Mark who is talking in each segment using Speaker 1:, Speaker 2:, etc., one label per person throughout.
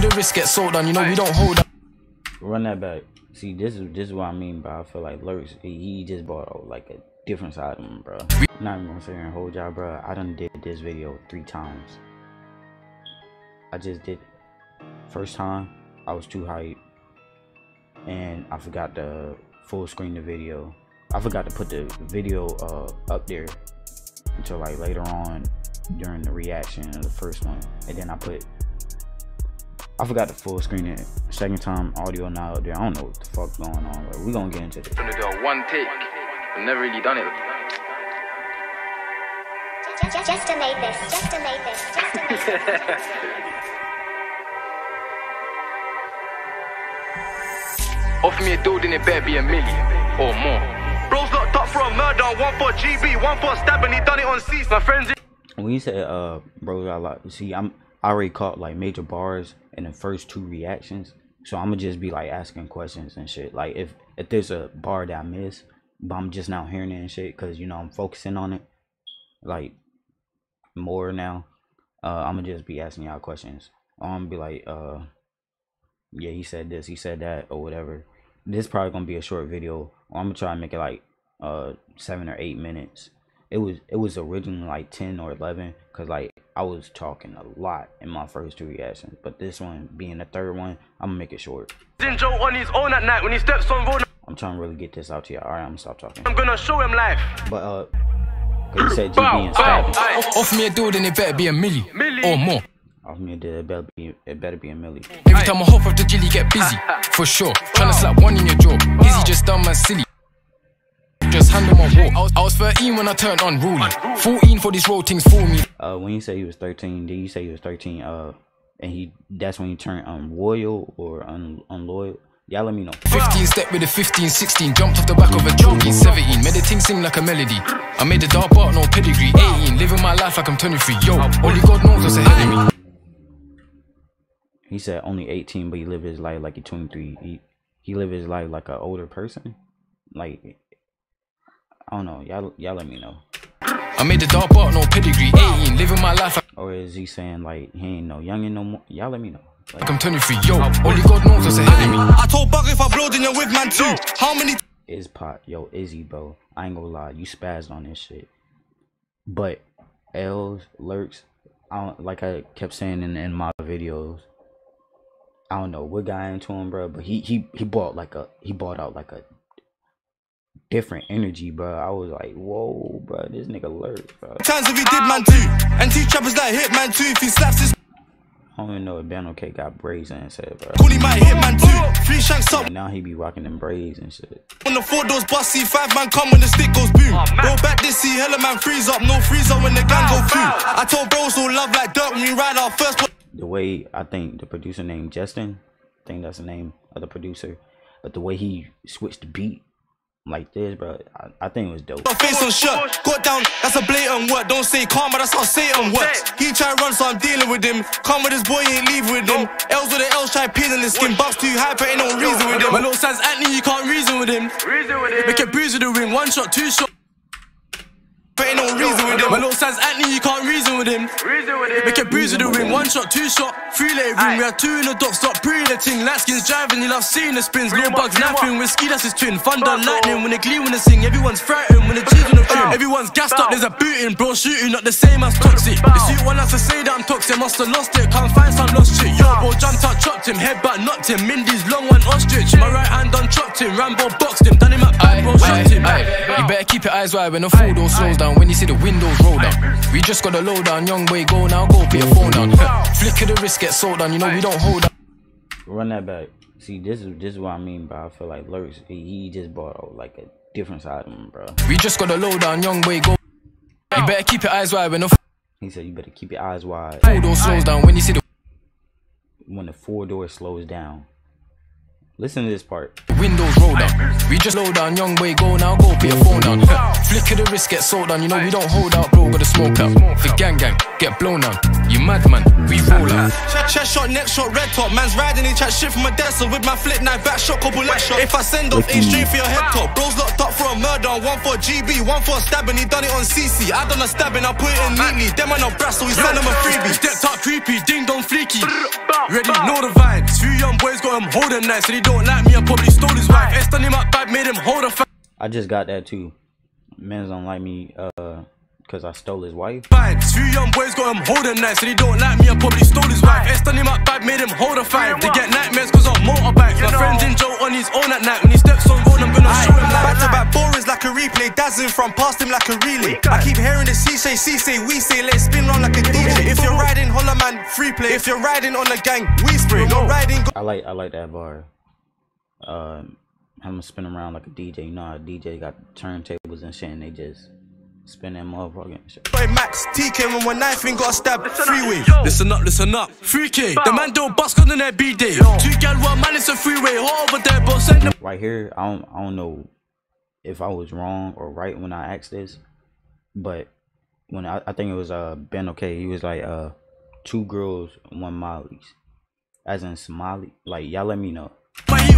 Speaker 1: The wrist, get sold on. You know we don't hold.
Speaker 2: Run that back. See, this is this is what I mean, bro. I feel like Lurks, he, just bought out like a different side of him, bro. Not even gonna sit here and hold y'all, bro. I done did this video three times. I just did first time. I was too hype, and I forgot to full screen the video. I forgot to put the video uh, up there until like later on during the reaction of the first one, and then I put I forgot to full screen it. Second time audio now out there. I don't know what the fuck going on, but we're gonna get into this.
Speaker 3: I'm gonna do a one take. I've never really done it.
Speaker 4: Just, just to make this, just to make this, just to make this.
Speaker 3: Offer me a dude and it better be a million or more.
Speaker 5: Bro's locked up for a murder, one for GB, one for stabbing, he done it on cease. My friends
Speaker 2: When you said uh bro, I like see I'm I already caught like major bars in the first two reactions. So I'm gonna just be like asking questions and shit. Like if if there's a bar that I miss, but I'm just now hearing it and shit, cause you know I'm focusing on it, like more now. Uh, I'm gonna just be asking y'all questions. I'm gonna be like, uh, yeah, he said this, he said that, or whatever. This probably gonna be a short video. I'm gonna try and make it like uh seven or eight minutes. It was it was originally like ten or eleven, cause like I was talking a lot in my first two reactions, but this one being the third one, I'm gonna make it short.
Speaker 5: Joe on his own at night when he steps on road.
Speaker 2: I'm trying to really get this out to y'all. All right, I'm gonna stop talking.
Speaker 5: I'm gonna show him life.
Speaker 2: But uh, cause you said GB and stabbing.
Speaker 1: Off, off me a dude and it better be a milli or more.
Speaker 2: Off me, a dude, it better be it better be a milli.
Speaker 1: Every time I hop off the jilly, get busy. For sure. Tryna slap one in your jaw. Izzy just dumb and silly. Handle my. I was, I was 13 when I turned on ruling. 14 for these road things for me.
Speaker 2: Uh, when you say he was 13, did you say he was 13? Uh, and he that's when you turned um royal or un, unloyal? Y'all let me know.
Speaker 1: 15 step with a 15, 16. Jumped off the back of a jogging. 17. Made the thing sing like a melody. I made the dark part, no pedigree. 18. Living my life like I'm 23. Yo, only God knows what's ahead of me.
Speaker 2: He said only 18, but he lived his life like he 23. He he lived his life like an older person. Like I don't know. Y'all y'all let me know.
Speaker 1: I made the dark art, no pedigree. 18. Living my life
Speaker 2: Or is he saying like he ain't no youngin no more? Y'all let me know. Like,
Speaker 1: like I'm 23. Yo, only God knows what's ahead of me.
Speaker 5: I told Bug if I blow, then you're with man too. How many
Speaker 2: Izzpot yo Izzy bro. I ain't gonna lie, you spazzed on this shit. But L's lurks, I don't like I kept saying in, in my videos. I don't know what got into him, bro, but he he he bought like a he bought out like a different energy, bro. I was like, whoa, bro, this nigga lurks, bro.
Speaker 5: times if he did man too? And two trappers that hit man too. If he slaps his
Speaker 2: I don't even know if Bandokay got braids and shit, bro.
Speaker 5: cool, he might hit man too. Three shanks up
Speaker 2: And now he be rocking them braids and shit.
Speaker 5: when the four doors bust. See five man come when the stick goes boom. Oh, Roll back this, see hella man freeze up. No freezer when the gang go oh, through. I told bros all love like dirt when we ride our first.
Speaker 2: the way I think the producer named Justin, I think that's the name of the producer, but the way he switched the beat like this, bro, I, I think it was dope.
Speaker 5: My face on shirt, got down, that's a blatant word. Don't say calm, but that's how Satan works. He try run, so I'm dealing with him. Come with his boy, he ain't leave with him. L's with the L's, try peeling his skin. Bucks too high, but ain't no reason with him. My little size Anthony, you can't reason with him. Make a bruise with the ring, one shot, two shot. But ain't no reason with him. My little size Anthony, you can't reason with him. Make it bruise with the ring, one shot, two shot, three lane ring. We had two in the dock, stop pre the ting. Light skins driving, he loves seeing the spins. Little bugs napping, whiskey that's his twin. Thunder, lightning, when they gleam when they sing. Everyone's frightened when they cheese on the trim. Everyone's gassed up, there's a booting, bro. Shooting not the same as toxic. The suit one has to say that I'm toxic, must have lost it. Can't find some lost shit. Yo, bro, jumped out, chopped him, headbutt, knocked him. Mindy's long one ostrich. My right hand done chopped him. Rambo boxed him, done him at bad, bro, shot him.
Speaker 1: Aye, You better keep your eyes wide when the four door slows down. When you see the windows roll down. We just got a low down, young boy, go now, go put your phone down. Flick of the wrist, get sold down. You know we don't hold down.
Speaker 2: Run that back. See, this is this is what I mean, bro. I feel like lurks, he, he just bought out like a different side of him, bro.
Speaker 1: We just got a low down, young boy, go. You better keep your eyes wide when the
Speaker 2: He said you better keep your eyes wide
Speaker 1: four door slows down. When you see the
Speaker 2: when the four door slows down. Listen to this part.
Speaker 1: windows roll down. We just low down, young boy, go now, go put your phone down. Flick of the wrist, get sold down. You know we don't hold out, bro, got the smoke out. The gang gang, get blown down. You madman, we roll out.
Speaker 5: Chest shot, neck shot, red top. Man's riding, he chat shit from a desk. So with my flip knife, back shot, couple leg shot. If I send off, ain't straight for your head top. Bros locked up for a murder, one for a GB, one for a stabbing. He done it on CC. I done a stabbing, I put it in neatly. Them man not brass, so we send them a freebie.
Speaker 6: Stepped up creepy, ding dong freaky. Ready, know the vibes. Few young boys got him holding nice, and he don't like me. I probably stole his wife. S done him up bad, made him hold a
Speaker 2: I just got that too. Men don't like me uh because I stole his wife.
Speaker 6: vibes. Few young boys got him holding nice, and he don't like me. I probably stole his wife. S done him up bad, made him hold a five. They get nightmares cause of motorbikes. My friend's in Joe on his own at night. When he steps on road, I'm gonna show him like
Speaker 5: Back to
Speaker 6: like.
Speaker 5: back borings like a replay, dazzling from past him like a relay. I keep hearing the C say, C say, we say, let's spin round like a DJ. If you're riding, holla man, free play. If you're riding on the gang, we spray. Not riding,
Speaker 2: I like I like that bar. Uh, I'm spin around like a DJ. You know how a DJ got turntables and shit, and they just spin that motherfucker and shit.
Speaker 5: Boy, Max, TK when one knife and got stabbed, freeway.
Speaker 6: Listen up, listen up. 3K. The man don't bust on that B day. Two gal, one man, it's a freeway. Hold over there, but send them.
Speaker 2: Right here, I don't I don't know if I was wrong or right when I asked this, but when I, I think it was uh Ben okay, he was like uh two girls, one Molly's, as in Somali. Like y'all let me know.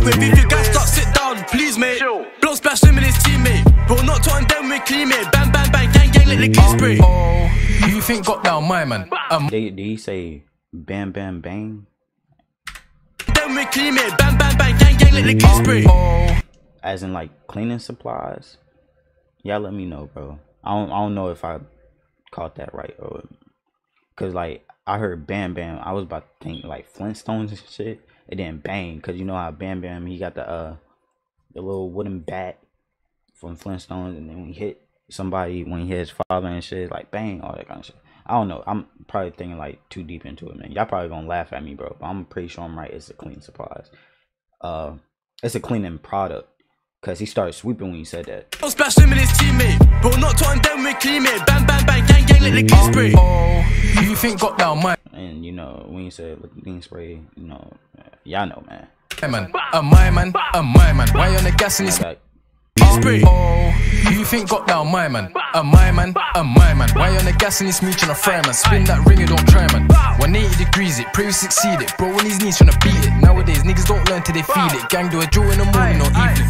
Speaker 6: My heat whip, if you guys stop, sit down, please, mate. Blow splash him and his teammate. Bro, not to them with clean, mate. Bang, bang, bang, gang, gang, let the clean spray.
Speaker 1: Oh, who you think got down my man? Um,
Speaker 2: They did he say bam bam bang
Speaker 6: Them with clean, mate. Bang, bang, bang, gang, gang, let the clean spray.
Speaker 1: oh,
Speaker 2: as in like cleaning supplies? Y'all let me know, bro. I don't I don't know if I caught that right or cause like I heard bam bam. I was about to think like Flintstones and shit, and then bang, cause you know how bam bam he got the uh the little wooden bat from Flintstones, and then when he hit somebody when he hit his father and shit, like bang, all that kind of shit. I don't know. I'm probably thinking like too deep into it, man. Y'all probably gonna laugh at me, bro. But I'm pretty sure I'm right. It's a clean supplies. Uh, it's a cleaning product. Cause he started sweeping when he said that.
Speaker 6: Blow splash him and his teammate. Bro, not to them with clean, mate. Bang, bang, bang, gang, gang, let the clean spray.
Speaker 1: oh, you think got down my
Speaker 2: And you know, when he said clean spray, you know, y'all know, man.
Speaker 1: man? A my man, a my man. Why you on the gas and
Speaker 2: I
Speaker 1: it's
Speaker 6: Spray.
Speaker 1: Oh, you think got down my man? A my man, a my man. Why you on the gas and he's smooching a fry man? Spin that ringer, don't try man. 180 degrees it, pray we succeed it. Bro, on his knees trying to beat it. Nowadays, niggas don't learn till they feel it. Gang do a drill in the morning or evening.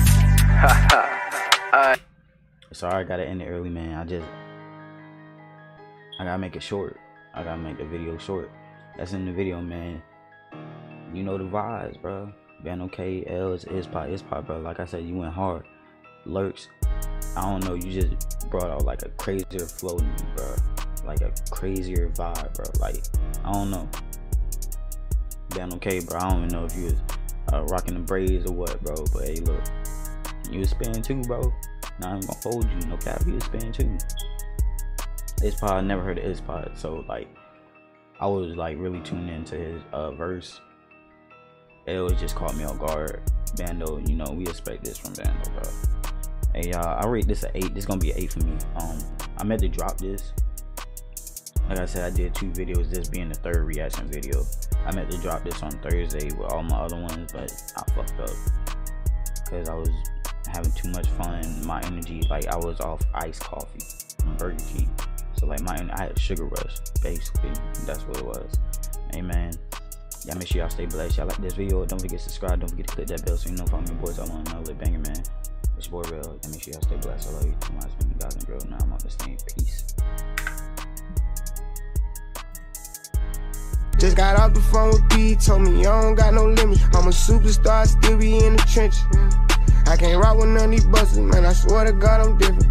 Speaker 2: sorry, I gotta end it early, man. I just I gotta make it short. I gotta make the video short. That's in the video, man. You know the vibes, bro. Bandokay, L is pop, is pop, bro. Like I said, you went hard. Lurks, I don't know. You just brought out like a crazier flow to me, bro. Like a crazier vibe, bro. Like I don't know. Bandokay, bro. I don't even know if you was uh, rocking the braids or what, bro. But hey, look, you was spinning too, bro. Now I'm gonna hold you. No cap, you was spinning too. Izzpot, I never heard of Izzpot, so like, I was like really tuned into his uh verse. It always just caught me off guard. Bando, you know, we expect this from Bando, bro. Hey y'all, I rate this an eight. This gonna be an eight for me. Um, I meant to drop this. Like I said, I did two videos. This being the third reaction video. I meant to drop this on Thursday with all my other ones, but I fucked up because I was having too much fun. My energy, like I was off iced coffee from Burger King. So like my, I had sugar rush, basically. That's what it was. Man, y'all make sure y'all stay blessed. Y'all like this video? Don't forget to subscribe. Don't forget to click that bell so you know if I'm your boys all on another banger, man. It's boy Rell. Y'all make sure y'all stay blessed. I love you. Much. Guys and girls. Now I'm out this thing. Peace.
Speaker 7: Just got off the phone with B, told me I don't got no limit. I'm a superstar, still be in the trenches. I can't rock with none of these buses, man. I swear to God I'm different.